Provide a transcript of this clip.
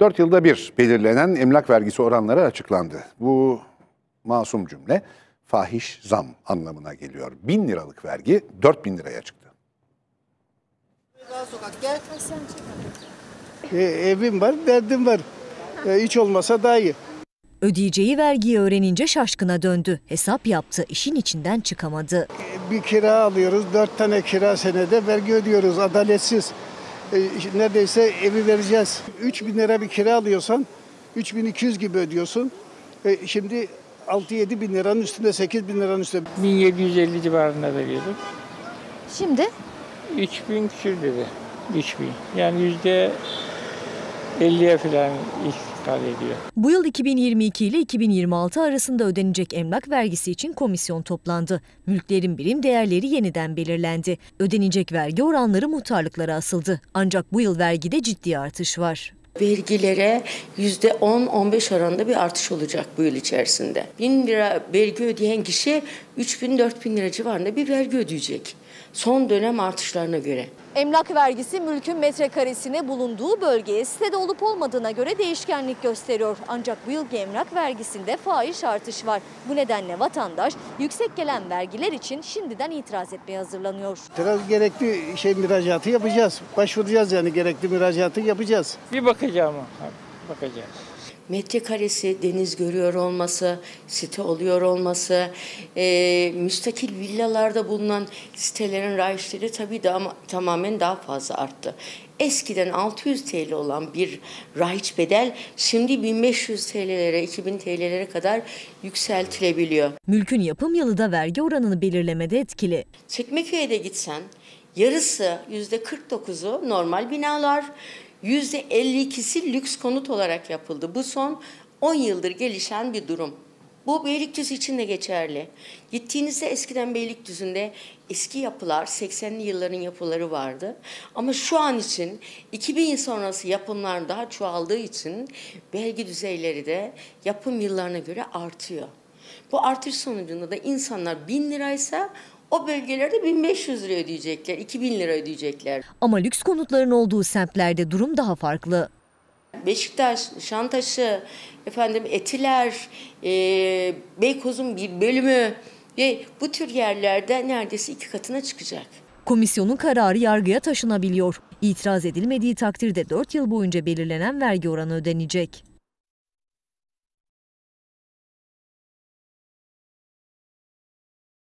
4 yılda bir belirlenen emlak vergisi oranları açıklandı. Bu masum cümle fahiş zam anlamına geliyor. 1000 liralık vergi 4000 liraya çıktı. E, evim var, derdim var. E, hiç olmasa daha iyi. Ödeyeceği vergiyi öğrenince şaşkına döndü. Hesap yaptı, işin içinden çıkamadı. E, bir kira alıyoruz, dört tane kira senede vergi ödüyoruz. Adaletsiz. E, neredeyse evi vereceğiz. 3 bin lira bir kira alıyorsan 3200 gibi ödüyorsun. E, şimdi 6-7 bin liranın üstünde, 8 bin liranın üstünde. 1750 civarında veriyorduk. Şimdi 3000 küsür dedi. 3000. Yani yüzde 50'ye falan işgal ediyor. bu yıl 2022 ile 2026 arasında ödenecek emlak vergisi için komisyon toplandı. Mülklerin birim değerleri yeniden belirlendi. Ödenecek vergi oranları muhtarlıklara asıldı. Ancak bu yıl vergide ciddi artış var. Vergilere %10-15 oranında bir artış olacak bu yıl içerisinde. 1000 lira vergi ödeyen kişi 3000-4000 lira civarında bir vergi ödeyecek. Son dönem artışlarına göre. Emlak vergisi mülkün metrekaresine bulunduğu bölgeye sitede olup olmadığına göre değişkenlik gösteriyor. Ancak bu yılki emlak vergisinde fahiş artış var. Bu nedenle vatandaş yüksek gelen vergiler için şimdiden itiraz etmeye hazırlanıyor. Biraz gerekli şey müracaatı yapacağız. Başvuracağız yani gerekli müracaatı yapacağız. Bir bakacağım. Bakacağız. Metrekaresi deniz görüyor olması, site oluyor olması, e, müstakil villalarda bulunan sitelerin rayişleri tabii daha, tamamen daha fazla arttı. Eskiden 600 TL olan bir rahiç bedel şimdi 1500 TL'lere, 2000 TL'lere kadar yükseltilebiliyor. Mülkün yapım yılı da vergi oranını belirlemede etkili. Çekmeköy'e de gitsen yarısı %49'u normal binalar, %52'si lüks konut olarak yapıldı. Bu son 10 yıldır gelişen bir durum. Bu Beylikdüzü için de geçerli. Gittiğinizde eskiden Beylikdüzü'nde eski yapılar, 80'li yılların yapıları vardı. Ama şu an için 2000 yıl sonrası yapımlar daha çoğaldığı için vergi düzeyleri de yapım yıllarına göre artıyor. Bu artış sonucunda da insanlar 1000 liraysa o bölgelerde 1500 lira ödeyecekler, 2000 lira ödeyecekler. Ama lüks konutların olduğu semtlerde durum daha farklı. Beşiktaş, Şantaşı, efendim Etiler, e, Beykoz'un bir bölümü ve bu tür yerlerde neredeyse iki katına çıkacak. Komisyonun kararı yargıya taşınabiliyor. İtiraz edilmediği takdirde 4 yıl boyunca belirlenen vergi oranı ödenecek.